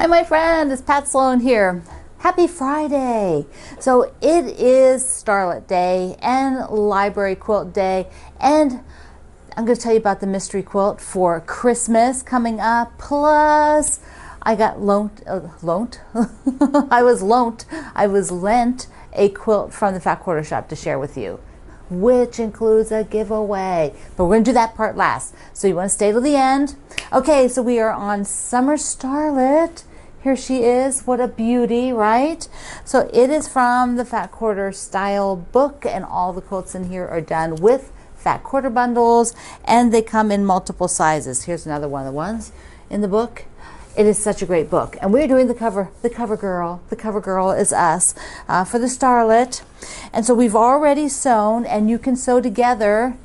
Hi, my friend. It's Pat Sloan here. Happy Friday. So it is Starlet Day and Library Quilt Day. And I'm going to tell you about the mystery quilt for Christmas coming up. Plus, I got loaned, uh, loaned? I was loaned, I was lent a quilt from the Fat Quarter Shop to share with you which includes a giveaway. But we're going to do that part last. So you want to stay till the end. Okay, so we are on Summer Starlet. Here she is. What a beauty, right? So it is from the Fat Quarter Style book, and all the quilts in here are done with Fat Quarter bundles, and they come in multiple sizes. Here's another one of the ones in the book. It is such a great book, and we're doing the cover. The cover girl. The cover girl is us uh, for the Starlet, and so we've already sewn, and you can sew together.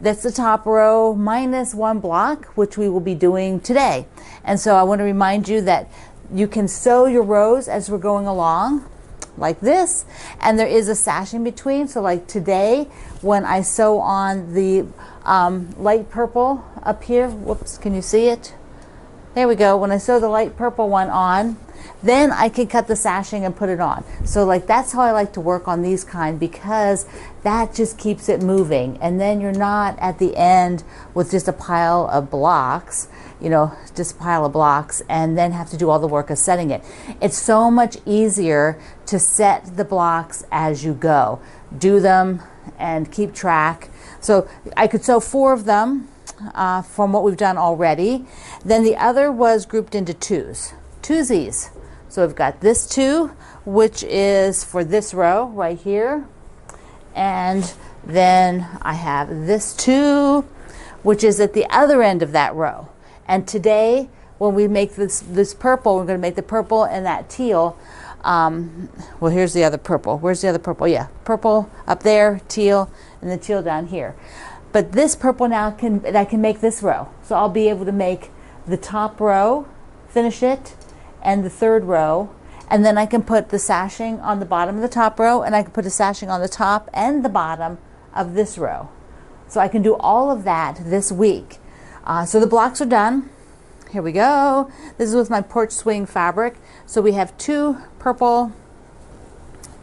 That's the top row minus one block, which we will be doing today. And so I want to remind you that you can sew your rows as we're going along like this. And there is a sash in between. So like today when I sew on the um, light purple up here whoops can you see it there we go. When I sew the light purple one on, then I can cut the sashing and put it on. So like that's how I like to work on these kind because that just keeps it moving. And then you're not at the end with just a pile of blocks, you know, just a pile of blocks and then have to do all the work of setting it. It's so much easier to set the blocks as you go. Do them and keep track. So I could sew four of them uh, from what we've done already. Then the other was grouped into twos, twosies. So we've got this two, which is for this row right here. And then I have this two, which is at the other end of that row. And today, when we make this, this purple, we're going to make the purple and that teal. Um, well, here's the other purple. Where's the other purple? Yeah, purple up there, teal, and the teal down here. But this purple now can, that can make this row. So I'll be able to make the top row, finish it, and the third row. And then I can put the sashing on the bottom of the top row, and I can put a sashing on the top and the bottom of this row. So I can do all of that this week. Uh, so the blocks are done. Here we go. This is with my porch swing fabric. So we have two purple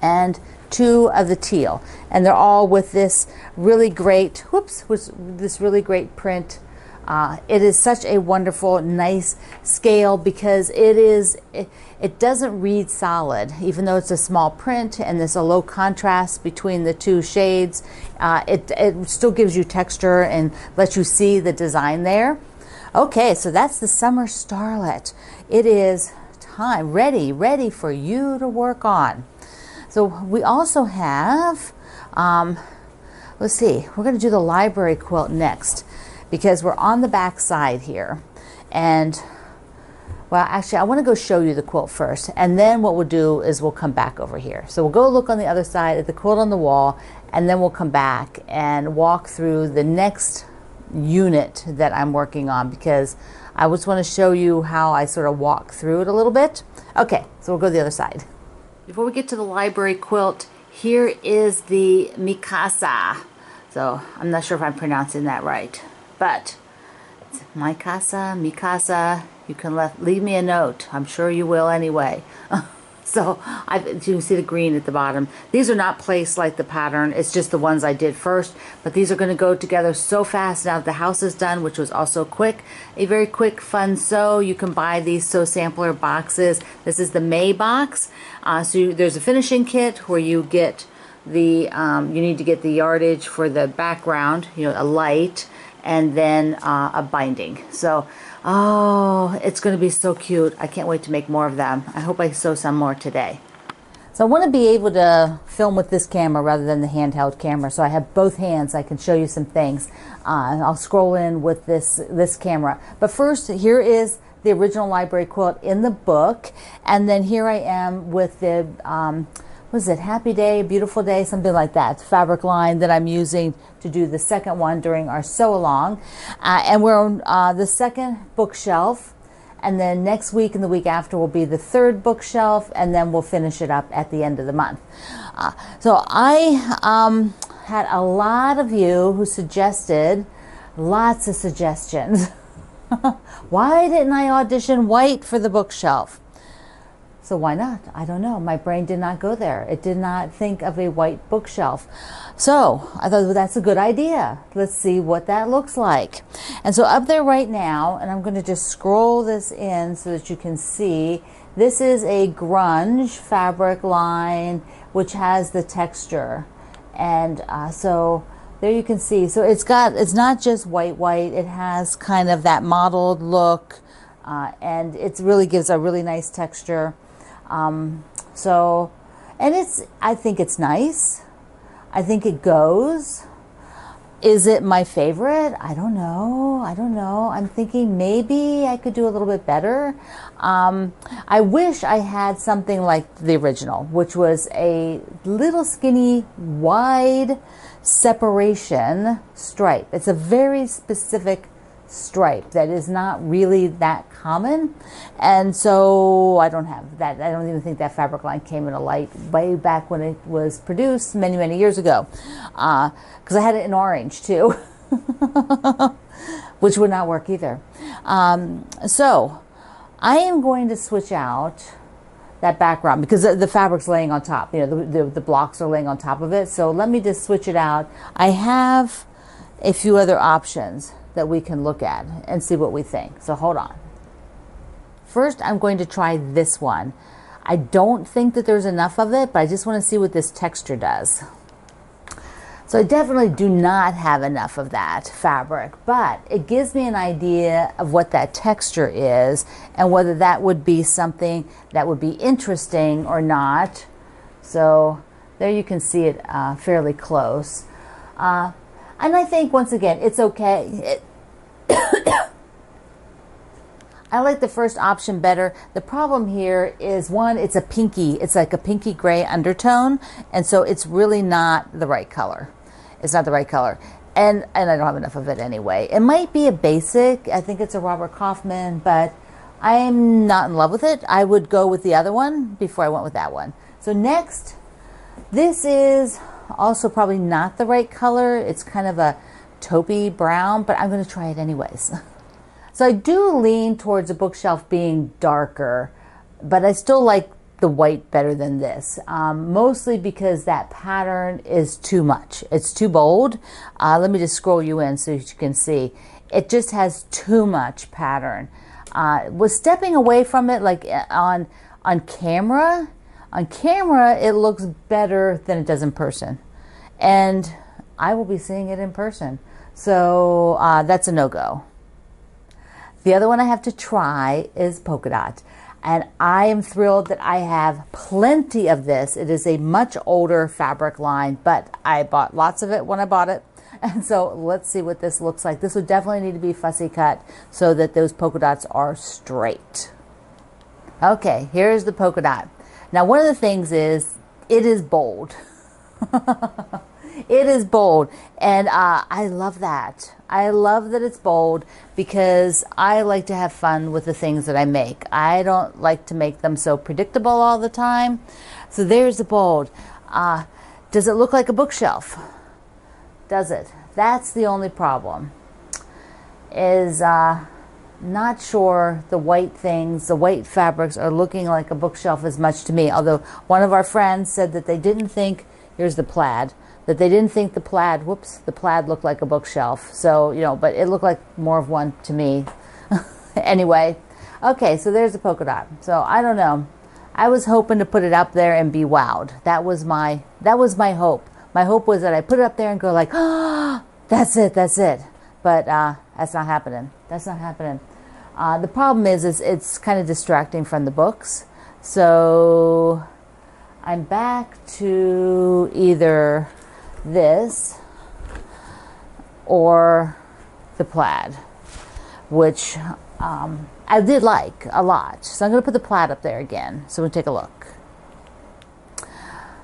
and two of the teal. And they're all with this really great, whoops, with this really great print. Uh, it is such a wonderful, nice scale because it is, it, it, doesn't read solid, even though it's a small print and there's a low contrast between the two shades. Uh, it, it still gives you texture and lets you see the design there. Okay, so that's the Summer Starlet. It is time, ready, ready for you to work on. So we also have, um, let's see, we're going to do the library quilt next because we're on the back side here. And well, actually, I want to go show you the quilt first, and then what we'll do is we'll come back over here. So we'll go look on the other side at the quilt on the wall, and then we'll come back and walk through the next unit that I'm working on because I just want to show you how I sort of walk through it a little bit. Okay, so we'll go to the other side. Before we get to the library quilt, here is the Mikasa. So I'm not sure if I'm pronouncing that right, but it's Mikasa, Mikasa. You can left, leave me a note. I'm sure you will anyway. So I've, you can see the green at the bottom. These are not placed like the pattern. It's just the ones I did first. But these are going to go together so fast now the house is done, which was also quick. A very quick, fun sew. You can buy these sew sampler boxes. This is the May box. Uh, so you, there's a finishing kit where you get the, um, you need to get the yardage for the background, you know, a light, and then uh, a binding. So Oh, it's going to be so cute. I can't wait to make more of them. I hope I sew some more today. So I want to be able to film with this camera rather than the handheld camera. So I have both hands. I can show you some things. Uh, I'll scroll in with this, this camera. But first, here is the original library quilt in the book. And then here I am with the... Um, was it Happy Day, Beautiful Day, something like that, fabric line that I'm using to do the second one during our sew along. Uh, and we're on uh, the second bookshelf. And then next week and the week after will be the third bookshelf, and then we'll finish it up at the end of the month. Uh, so I um, had a lot of you who suggested lots of suggestions why didn't I audition white for the bookshelf? So why not? I don't know. My brain did not go there. It did not think of a white bookshelf. So I thought well, that's a good idea. Let's see what that looks like. And so up there right now, and I'm going to just scroll this in so that you can see, this is a grunge fabric line which has the texture. And uh, so there you can see. So it's got, it's not just white, white. It has kind of that mottled look. Uh, and it really gives a really nice texture. Um, so, and it's, I think it's nice. I think it goes. Is it my favorite? I don't know. I don't know. I'm thinking maybe I could do a little bit better. Um, I wish I had something like the original, which was a little skinny, wide separation stripe. It's a very specific stripe that is not really that common. And so I don't have that. I don't even think that fabric line came in a light way back when it was produced many, many years ago. Uh because uh, I had it in orange too, which would not work either. Um, so I am going to switch out that background because the, the, fabric's laying on top. You know, the, the, the blocks are laying on top of it. So let me just switch it out. I have a few other options that we can look at and see what we think. So hold on. First, I'm going to try this one. I don't think that there's enough of it, but I just want to see what this texture does. So I definitely do not have enough of that fabric, but it gives me an idea of what that texture is and whether that would be something that would be interesting or not. So there you can see it uh, fairly close. Uh, and I think once again, it's okay. It, I like the first option better. The problem here is one, it's a pinky, it's like a pinky gray undertone, and so it's really not the right color. It's not the right color. And and I don't have enough of it anyway. It might be a basic. I think it's a Robert Kaufman, but I'm not in love with it. I would go with the other one before I went with that one. So next, this is also probably not the right color. It's kind of a taupey brown, but I'm going to try it anyways. so I do lean towards a bookshelf being darker, but I still like the white better than this, um, mostly because that pattern is too much. It's too bold. Uh, let me just scroll you in so you can see. It just has too much pattern. Uh, was stepping away from it like on on camera on camera, it looks better than it does in person. And I will be seeing it in person. So uh, that's a no go. The other one I have to try is polka dot. And I am thrilled that I have plenty of this. It is a much older fabric line, but I bought lots of it when I bought it. And so let's see what this looks like. This would definitely need to be fussy cut so that those polka dots are straight. Okay, here's the polka dot. Now, one of the things is it is bold. it is bold, and uh, I love that. I love that it's bold because I like to have fun with the things that I make. I don't like to make them so predictable all the time. So there's the bold. Uh, does it look like a bookshelf? Does it? That's the only problem. Is uh, not sure the white things, the white fabrics are looking like a bookshelf as much to me. Although one of our friends said that they didn't think, here's the plaid, that they didn't think the plaid, whoops, the plaid looked like a bookshelf. So, you know, but it looked like more of one to me. anyway, okay, so there's the polka dot. So I don't know. I was hoping to put it up there and be wowed. That was my, that was my hope. My hope was that I put it up there and go like, oh, that's it, that's it. But uh, that's not happening. That's not happening. Uh, the problem is, is it's kind of distracting from the books. So I'm back to either this or the plaid, which um, I did like a lot. So I'm going to put the plaid up there again. So we'll take a look.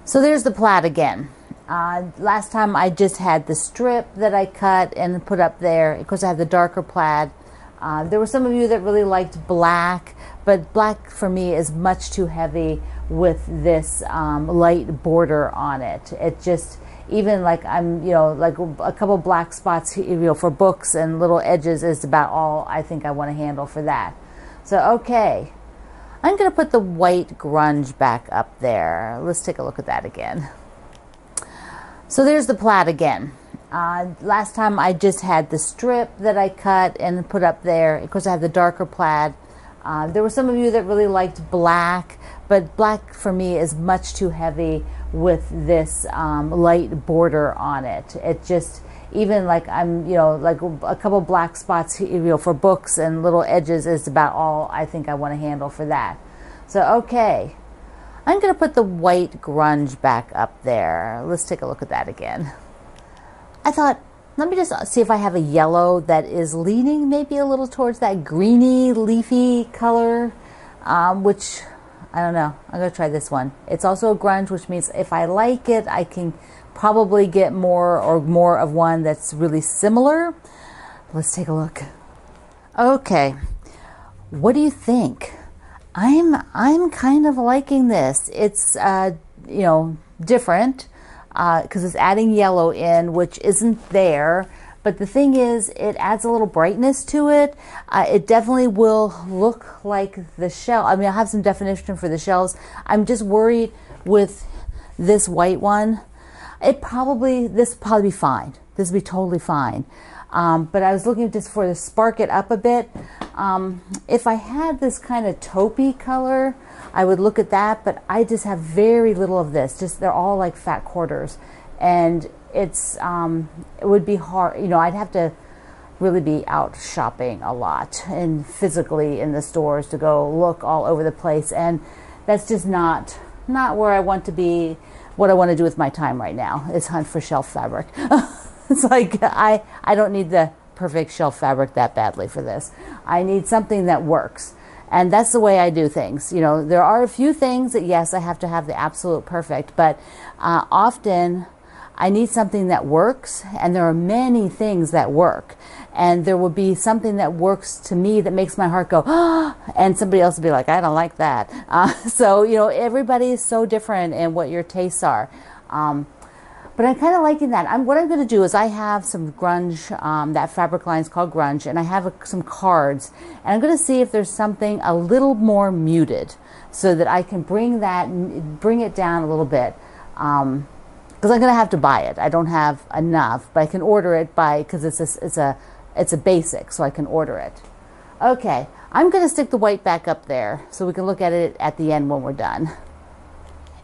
So there's the plaid again. Uh, last time I just had the strip that I cut and put up there. Of course, I have the darker plaid. Uh, there were some of you that really liked black, but black for me is much too heavy with this um, light border on it. It just, even like I'm, you know, like a couple black spots, you know, for books and little edges is about all I think I want to handle for that. So, okay. I'm going to put the white grunge back up there. Let's take a look at that again. So there's the plaid again. Uh, last time I just had the strip that I cut and put up there. Of course, I have the darker plaid. Uh, there were some of you that really liked black, but black for me is much too heavy with this um, light border on it. It just, even like I'm, you know, like a couple black spots, you know, for books and little edges is about all I think I want to handle for that. So, okay. I'm going to put the white grunge back up there. Let's take a look at that again. I thought, let me just see if I have a yellow that is leaning maybe a little towards that greeny, leafy color, um, which I don't know. I'm going to try this one. It's also a grunge, which means if I like it, I can probably get more or more of one that's really similar. Let's take a look. Okay. What do you think? I'm I'm kind of liking this. It's uh, you know different because uh, it's adding yellow in, which isn't there. But the thing is, it adds a little brightness to it. Uh, it definitely will look like the shell. I mean, I have some definition for the shells. I'm just worried with this white one it probably this probably be fine. This will be totally fine. Um, but I was looking just for to spark it up a bit. Um, if I had this kind of taupey color, I would look at that. But I just have very little of this. Just they're all like fat quarters, and it's um, it would be hard. You know, I'd have to really be out shopping a lot and physically in the stores to go look all over the place, and that's just not not where I want to be what I want to do with my time right now is hunt for shelf fabric. it's like I I don't need the perfect shelf fabric that badly for this. I need something that works. And that's the way I do things. You know, there are a few things that yes, I have to have the absolute perfect, but uh, often I need something that works, and there are many things that work. And there will be something that works to me that makes my heart go, oh, and somebody else will be like, I don't like that. Uh, so, you know, everybody is so different in what your tastes are. Um, but I'm kind of liking that. I'm, what I'm going to do is I have some grunge, um, that fabric line is called grunge, and I have a, some cards, and I'm going to see if there's something a little more muted so that I can bring that, bring it down a little bit. Um, because I'm going to have to buy it. I don't have enough, but I can order it by because it's a, it's a it's a basic, so I can order it. Okay, I'm going to stick the white back up there so we can look at it at the end when we're done.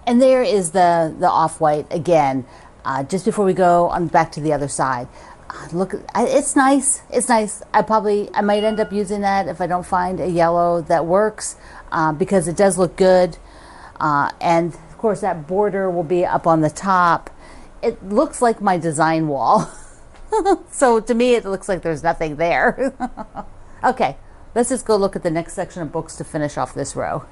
And there is the the off white again. Uh, just before we go on back to the other side. Uh, look, it's nice. It's nice. I probably I might end up using that if I don't find a yellow that works uh, because it does look good. Uh, and of course, that border will be up on the top. It looks like my design wall. so to me, it looks like there's nothing there. okay, let's just go look at the next section of books to finish off this row.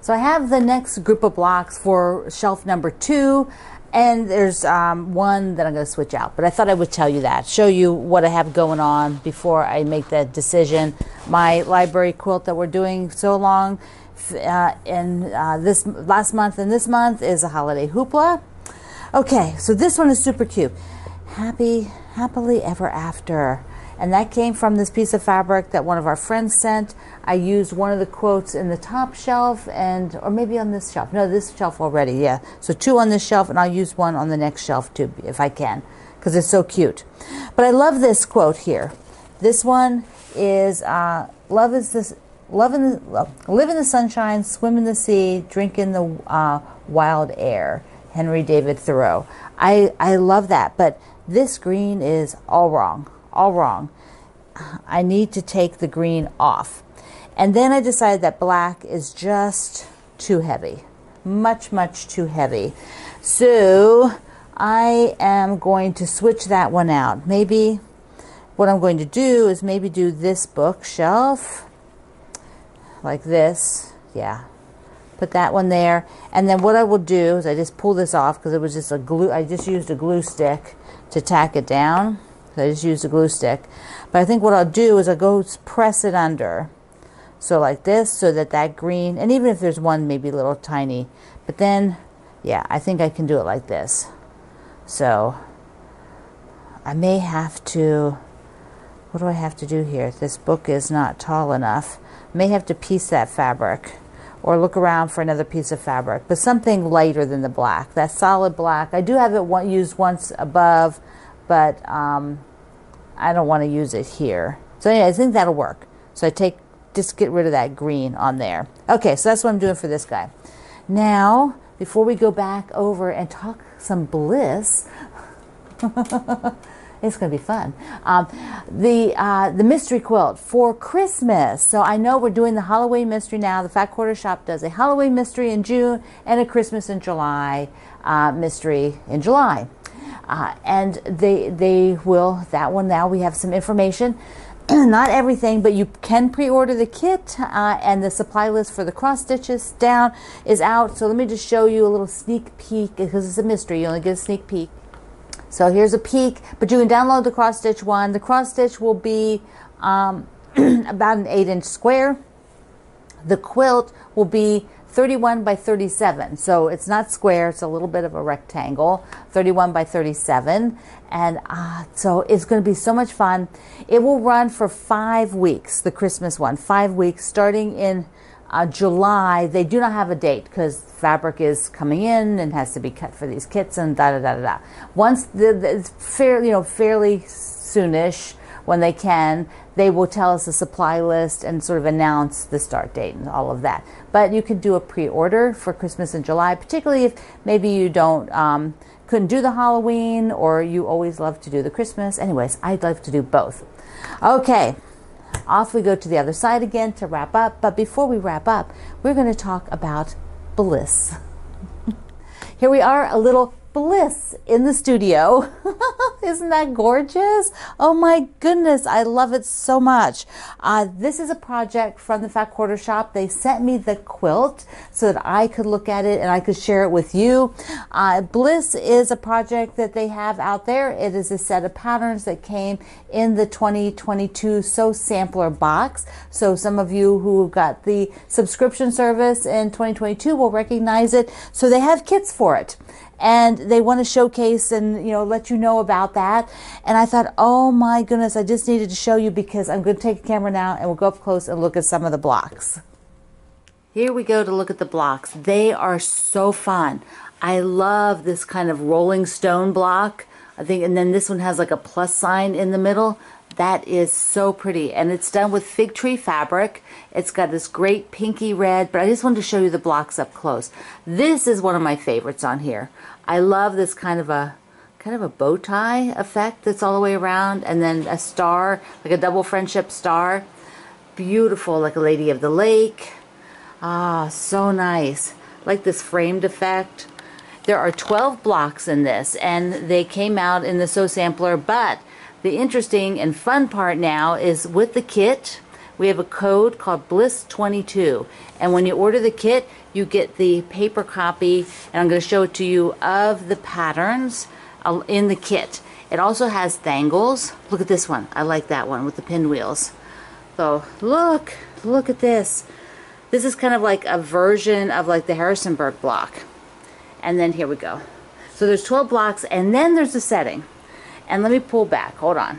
So I have the next group of blocks for shelf number two, and there's um, one that I'm going to switch out. But I thought I would tell you that, show you what I have going on before I make that decision. My library quilt that we're doing so long uh, in uh, this last month and this month is a holiday hoopla. Okay, so this one is super cute. Happy, happily ever after. And that came from this piece of fabric that one of our friends sent. I used one of the quotes in the top shelf and, or maybe on this shelf. No, this shelf already, yeah. So two on this shelf and I'll use one on the next shelf too, if I can, because it's so cute. But I love this quote here. This one is, uh, love is this, Love in the, live in the sunshine, swim in the sea, drink in the uh, wild air. Henry David Thoreau. I, I love that, but this green is all wrong, all wrong. I need to take the green off. And then I decided that black is just too heavy, much, much too heavy. So I am going to switch that one out. Maybe what I'm going to do is maybe do this bookshelf like this. Yeah. Put that one there. And then what I will do is I just pull this off because it was just a glue. I just used a glue stick to tack it down. I just used a glue stick. But I think what I'll do is I'll go press it under. So like this, so that that green, and even if there's one maybe a little tiny, but then, yeah, I think I can do it like this. So I may have to, what do I have to do here? This book is not tall enough. May have to piece that fabric or look around for another piece of fabric, but something lighter than the black. That solid black. I do have it one, used once above, but um, I don't want to use it here. So anyway, I think that'll work. So I take, just get rid of that green on there. Okay, so that's what I'm doing for this guy. Now, before we go back over and talk some bliss, it's going to be fun. Um, the uh, the mystery quilt for Christmas. So I know we're doing the Halloween mystery now. The Fat Quarter Shop does a Halloween mystery in June and a Christmas in July uh, mystery in July. Uh, and they they will that one now we have some information not everything, but you can pre-order the kit uh, and the supply list for the cross stitches down is out. So let me just show you a little sneak peek because it's a mystery. You only get a sneak peek. So here's a peek, but you can download the cross stitch one. The cross stitch will be um, about an eight inch square. The quilt will be 31 by 37. So it's not square, it's a little bit of a rectangle, 31 by 37. And uh, so it's going to be so much fun. It will run for five weeks, the Christmas one, five weeks, starting in uh, July. They do not have a date because fabric is coming in and has to be cut for these kits and da da da da da. Once the, the it's fairly, you know, fairly soonish when they can, they will tell us the supply list and sort of announce the start date and all of that. But you could do a pre-order for Christmas in July, particularly if maybe you don't um, couldn't do the Halloween or you always love to do the Christmas. Anyways, I'd love to do both. Okay, off we go to the other side again to wrap up. But before we wrap up, we're going to talk about bliss. Here we are, a little bliss in the studio. Isn't that gorgeous? Oh my goodness, I love it so much. Uh, this is a project from the Fat Quarter Shop. They sent me the quilt so that I could look at it and I could share it with you. Uh, bliss is a project that they have out there. It is a set of patterns that came in the 2022 Sew Sampler box. So some of you who got the subscription service in 2022 will recognize it. So they have kits for it and they want to showcase and you know let you know about that. And i thought oh my goodness i just needed to show you because i'm going to take a camera now and we'll go up close and look at some of the blocks. Here we go to look at the blocks. They are so fun. I love this kind of rolling stone block. I think and then this one has like a plus sign in the middle. That is so pretty. And it's done with fig tree fabric. It's got this great pinky red but I just wanted to show you the blocks up close. This is one of my favorites on here I love this kind of a kind of a bow tie effect that's all the way around and then a star like a double friendship star. Beautiful like a lady of the lake. Ah so nice. Like this framed effect. There are 12 blocks in this and they came out in the Sew Sampler but the interesting and fun part now is with the kit, we have a code called Bliss22. And when you order the kit, you get the paper copy, and I'm going to show it to you, of the patterns uh, in the kit. It also has thangles. Look at this one. I like that one with the pinwheels. So look, look at this. This is kind of like a version of like the Harrisonburg block. And then here we go. So there's 12 blocks, and then there's the setting. And let me pull back. Hold on.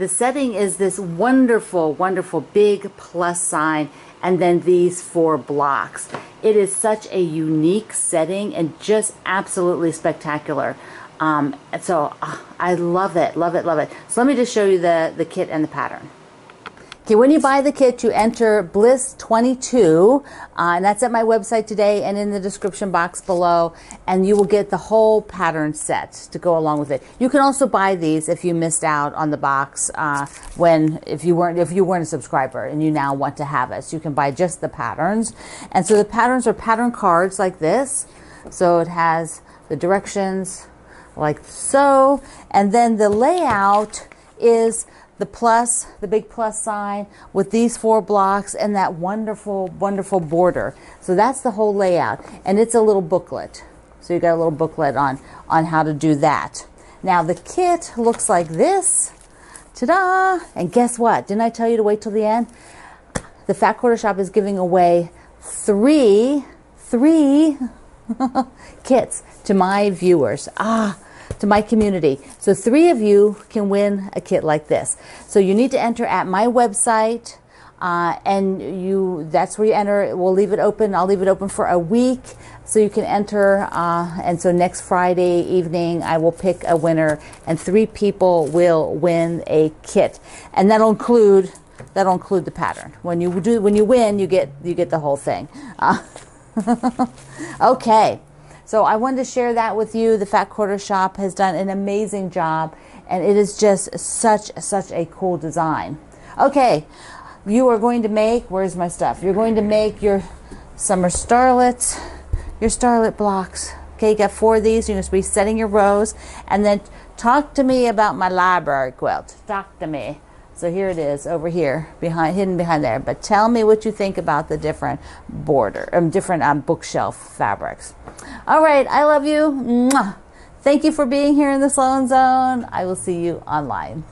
The setting is this wonderful, wonderful big plus sign and then these four blocks. It is such a unique setting and just absolutely spectacular. Um, so uh, I love it, love it, love it. So let me just show you the, the kit and the pattern. Okay, when you buy the kit, you enter Bliss22, uh, and that's at my website today and in the description box below, and you will get the whole pattern set to go along with it. You can also buy these if you missed out on the box uh, when if you weren't if you weren't a subscriber and you now want to have it. So you can buy just the patterns, and so the patterns are pattern cards like this. So it has the directions like so, and then the layout is the plus, the big plus sign with these four blocks and that wonderful, wonderful border. So that's the whole layout. And it's a little booklet. So you got a little booklet on, on how to do that. Now the kit looks like this. Ta-da! And guess what? Didn't I tell you to wait till the end? The Fat Quarter Shop is giving away three, three, kits to my viewers. Ah, to my community. So three of you can win a kit like this. So you need to enter at my website. Uh, and you that's where you enter we'll leave it open i'll leave it open for a week so you can enter uh, and so next friday evening i will pick a winner and three people will win a kit and that'll include that'll include the pattern when you do when you win you get you get the whole thing uh, okay so I wanted to share that with you. The Fat Quarter Shop has done an amazing job, and it is just such such a cool design. Okay, you are going to make. Where's my stuff? You're going to make your summer starlets, your starlet blocks. Okay, you got four of these. You're going to be setting your rows, and then talk to me about my library quilt. Talk to me. So here it is over here, behind, hidden behind there. But tell me what you think about the different border, um, different um, bookshelf fabrics. All right, I love you. Mwah. Thank you for being here in the Sloan Zone. I will see you online.